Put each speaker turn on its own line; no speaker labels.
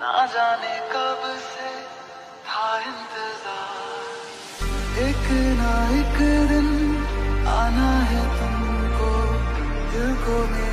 ना जाने कब से था इंतज़ार। एक ना एक दिन आना है तुमको, दिल को मेरे